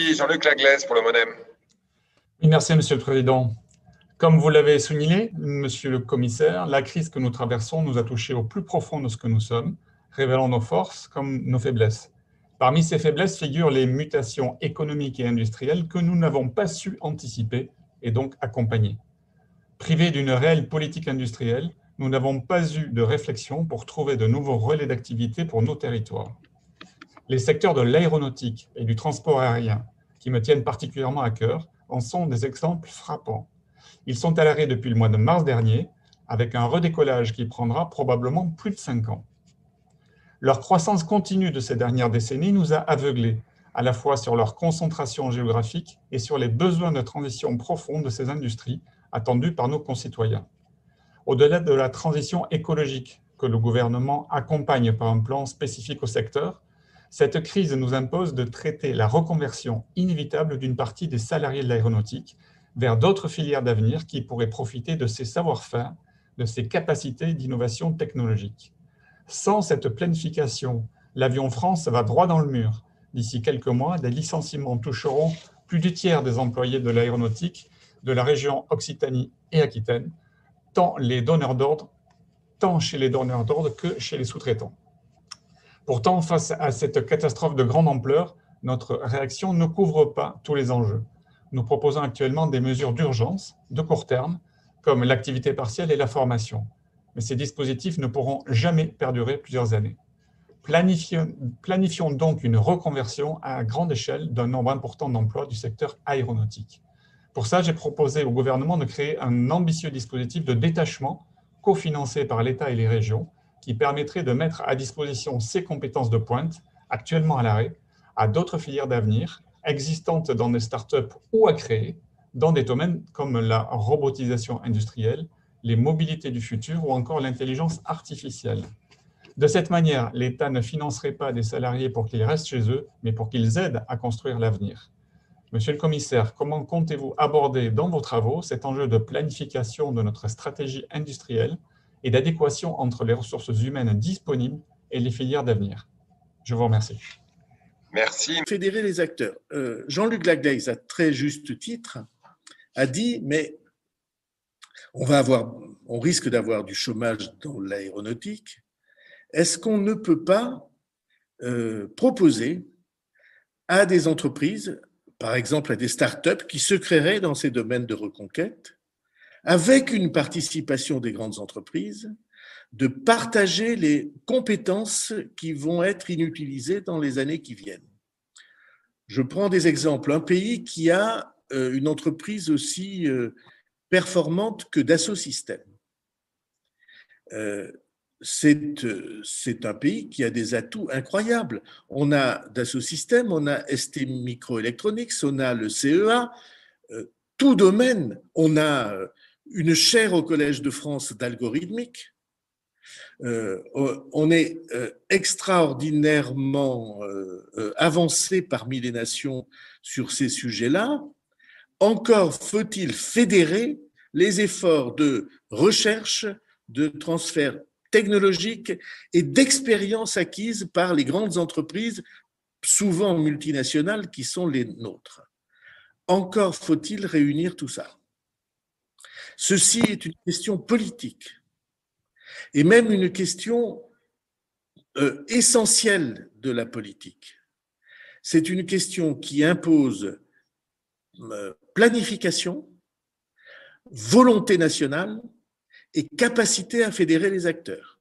Jean-Luc Laglaise pour le MONEM. merci, Monsieur le Président. Comme vous l'avez souligné, Monsieur le Commissaire, la crise que nous traversons nous a touchés au plus profond de ce que nous sommes, révélant nos forces comme nos faiblesses. Parmi ces faiblesses figurent les mutations économiques et industrielles que nous n'avons pas su anticiper et donc accompagner. Privés d'une réelle politique industrielle, nous n'avons pas eu de réflexion pour trouver de nouveaux relais d'activité pour nos territoires. Les secteurs de l'aéronautique et du transport aérien, qui me tiennent particulièrement à cœur, en sont des exemples frappants. Ils sont à l'arrêt depuis le mois de mars dernier, avec un redécollage qui prendra probablement plus de cinq ans. Leur croissance continue de ces dernières décennies nous a aveuglés, à la fois sur leur concentration géographique et sur les besoins de transition profonde de ces industries attendus par nos concitoyens. Au-delà de la transition écologique que le gouvernement accompagne par un plan spécifique au secteur, cette crise nous impose de traiter la reconversion inévitable d'une partie des salariés de l'aéronautique vers d'autres filières d'avenir qui pourraient profiter de ces savoir-faire, de ces capacités d'innovation technologique. Sans cette planification, l'avion France va droit dans le mur. D'ici quelques mois, des licenciements toucheront plus du tiers des employés de l'aéronautique de la région Occitanie et Aquitaine, tant les donneurs d'ordre, tant chez les donneurs d'ordre que chez les sous-traitants. Pourtant, face à cette catastrophe de grande ampleur, notre réaction ne couvre pas tous les enjeux. Nous proposons actuellement des mesures d'urgence, de court terme, comme l'activité partielle et la formation. Mais ces dispositifs ne pourront jamais perdurer plusieurs années. Planifions, donc une reconversion à grande échelle d'un nombre important d'emplois du secteur aéronautique. Pour ça, j'ai proposé au gouvernement de créer un ambitieux dispositif de détachement cofinancé par l'État et les régions qui permettrait de mettre à disposition ces compétences de pointe, actuellement à l'arrêt, à d'autres filières d'avenir existantes dans des startups ou à créer dans des domaines comme la robotisation industrielle, les mobilités du futur ou encore l'intelligence artificielle. De cette manière, l'État ne financerait pas des salariés pour qu'ils restent chez eux, mais pour qu'ils aident à construire l'avenir. Monsieur le commissaire, comment comptez-vous aborder dans vos travaux cet enjeu de planification de notre stratégie industrielle et d'adéquation entre les ressources humaines disponibles et les filières d'avenir Je vous remercie. Merci. Fédérer les acteurs. Euh, Jean-Luc Laglaise, à très juste titre, a dit, mais on, va avoir, on risque d'avoir du chômage dans l'aéronautique. Est-ce qu'on ne peut pas euh, proposer à des entreprises par exemple à des startups qui se créeraient dans ces domaines de reconquête, avec une participation des grandes entreprises, de partager les compétences qui vont être inutilisées dans les années qui viennent. Je prends des exemples. Un pays qui a euh, une entreprise aussi euh, performante que Dassault Systèmes euh, c'est un pays qui a des atouts incroyables. On a Dassault Systèmes, on a ST Microelectronics, on a le CEA, tout domaine. On a une chaire au Collège de France d'algorithmique. Euh, on est extraordinairement avancé parmi les nations sur ces sujets-là. Encore faut-il fédérer les efforts de recherche, de transfert technologique et d'expérience acquise par les grandes entreprises, souvent multinationales, qui sont les nôtres. Encore faut-il réunir tout ça. Ceci est une question politique et même une question euh, essentielle de la politique. C'est une question qui impose euh, planification, volonté nationale, et capacité à fédérer les acteurs.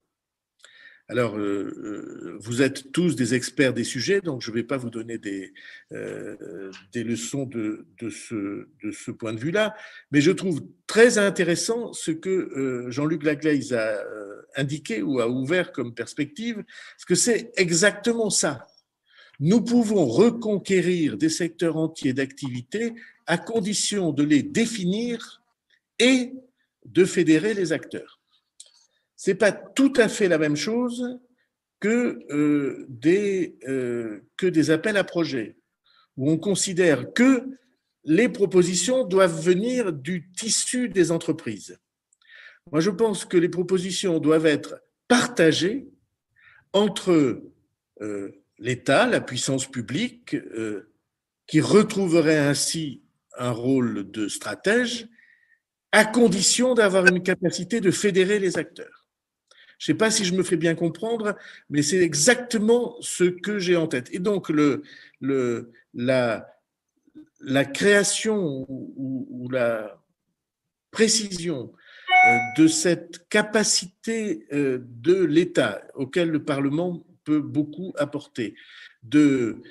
Alors, euh, euh, vous êtes tous des experts des sujets, donc je ne vais pas vous donner des, euh, des leçons de, de, ce, de ce point de vue-là, mais je trouve très intéressant ce que Jean-Luc Laglaise a indiqué ou a ouvert comme perspective, parce que c'est exactement ça. Nous pouvons reconquérir des secteurs entiers d'activité à condition de les définir et de fédérer les acteurs. Ce n'est pas tout à fait la même chose que, euh, des, euh, que des appels à projets, où on considère que les propositions doivent venir du tissu des entreprises. Moi, je pense que les propositions doivent être partagées entre euh, l'État, la puissance publique qui retrouverait ainsi un rôle de stratège à condition d'avoir une capacité de fédérer les acteurs. Je ne sais pas si je me fais bien comprendre, mais c'est exactement ce que j'ai en tête. Et donc, la, création ou, la précision euh, de cette capacité euh, de l'État auquel le Parlement peut beaucoup apporter, de,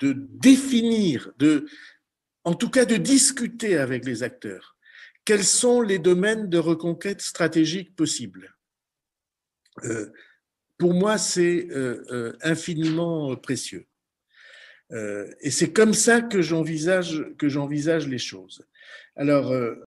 définir, en tout cas de discuter avec les acteurs. Quels sont les domaines de reconquête stratégique possibles euh, Pour moi, c'est infiniment précieux. et c'est comme ça que j'envisage que j'envisage les choses. Alors,